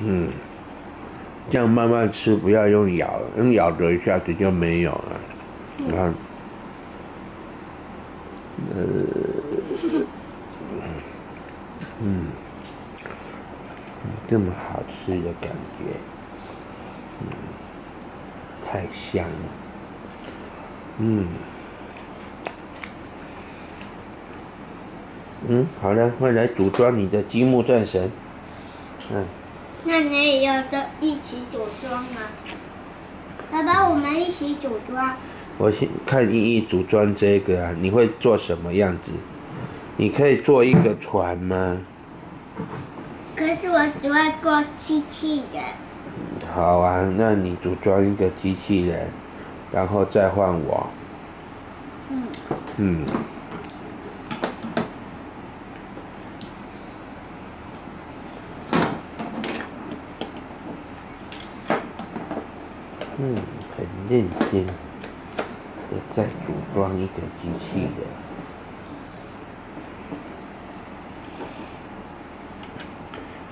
嗯，这样慢慢吃，不要用咬，用咬的一下子就没有了。你看，呃，嗯，这么好吃的感觉，嗯，太香了，嗯，嗯，好了，快来组装你的积木战神，嗯。那你也要都一起组装啊！爸爸，我们一起组装。我先看依依组装这个啊，你会做什么样子？你可以做一个船吗？可是我只会做机器人。好啊，那你组装一个机器人，然后再换我。嗯。嗯。嗯，很认真的在组装一个机器人。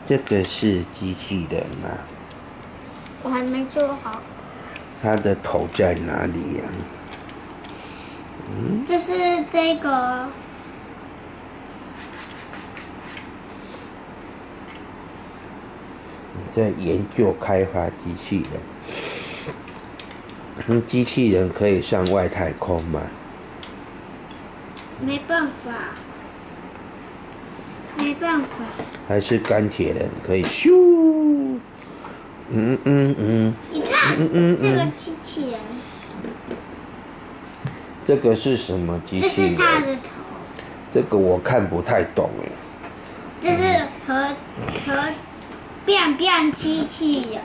这个是机器人吗？我还没做好。它的头在哪里呀？嗯，就是这个。在研究开发机器人。嗯，机器人可以上外太空吗？没办法，没办法。还是钢铁人可以咻？嗯嗯嗯。你看，嗯嗯这个机器人。这个是什么机器人？这是他的头。这个我看不太懂哎。这是和和变变机器人。